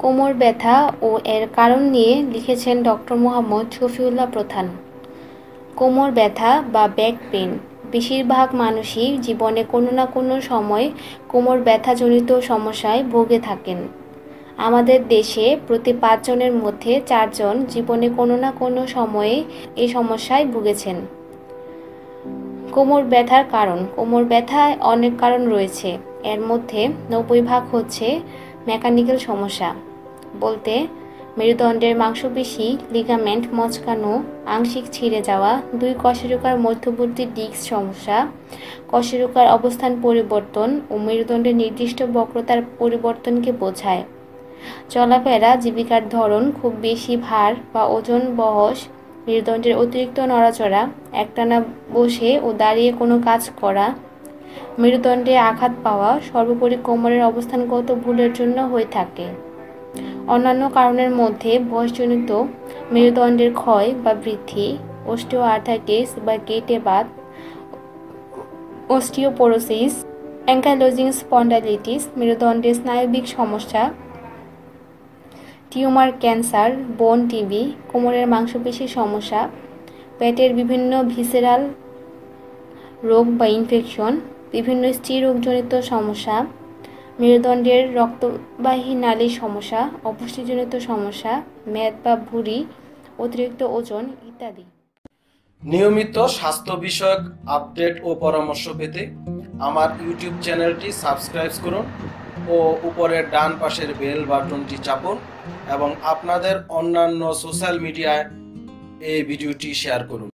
কোমর ব্যথা ও এর কারণ নিয়ে লিখেছেন ডক্টর মোহাম্মদ শফিউল্লাহ প্রধান। কোমর ব্যথা বা ব্যাক পেন বেশিরভাগ মানুষই জীবনে কোনো না কোনো সময় কোমর ব্যথাজনিত সমস্যায় ভুগে থাকেন। আমাদের দেশে প্রতি পাঁচজনের মধ্যে চারজন জীবনে কোনো না কোনো সময়ে এই সমস্যায় ভুগেছেন। কোমর ব্যথার কারণ, কোমর ব্যথায় অনেক কারণ রয়েছে। এর মধ্যে নব্বই ভাগ হচ্ছে মেকানিক্যাল সমস্যা। বলতে, মেরুদণ্ডের মাংসপেশি, লিগামেন্ট, মচকানো, আংশিক ছিঁড়ে যাওয়া, দুই কশেরুকার মধ্যবর্তী ডিস্ক সমস্যা, কশেরুকার অবস্থান পরিবর্তন ও মেরুদণ্ডের নির্দিষ্ট বক্রতার পরিবর্তনকে বোঝায়। চলাফেরা, জীবিকার ধরন, খুব বেশি ভার বা ওজন বহস, মেরুদণ্ডের অতিরিক্ত নড়াচড়া, একটানা বসে ও দাঁড়িয়ে কোনো কাজ করা মেরুদণ্ডে আঘাত পাওয়া সর্বোপরি কোমরের অবস্থানগত ভুলের জন্য হয়ে থাকে। অন্যান্য কারণের মধ্যে বয়সজনিত মেরুদণ্ডের ক্ষয় বা বৃদ্ধি অস্টিও আর্থাইটিস বা গেটে বাত, অস্টিওপোরোসিস অ্যাঙ্কালোজিং স্পন্ডাইলিটিস মেরুদণ্ডের স্নায়বিক সমস্যা, টিউমার ক্যান্সার, বোন টিবি, কোমরের মাংসপেশির সমস্যা, পেটের বিভিন্ন ভিসেরাল রোগ বা ইনফেকশন বিভিন্ন স্ত্রীরোগজনিত সমস্যা, মেরুদণ্ডের রক্তবাহী নালীর সমস্যা, অপুষ্টিজনিত সমস্যা, মেদ বা ভুঁড়ি, অতিরিক্ত ওজন ইত্যাদি। নিয়মিত স্বাস্থ্য বিষয়ক আপডেট ও পরামর্শ পেতে আমার ইউটিউব চ্যানেলটি সাবস্ক্রাইব করুন ও উপরের ডান পাশের বেল বাটনটি চাপুন এবং আপনাদের অন্যান্য সোশ্যাল মিডিয়ায় এই ভিডিওটি শেয়ার করুন।